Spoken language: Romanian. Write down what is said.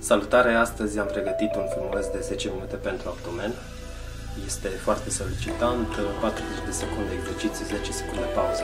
Salutare! Astăzi am pregătit un filmuleț de 10 minute pentru abdomen. Este foarte solicitant, 40 de secunde exerciții, 10 secunde pauză.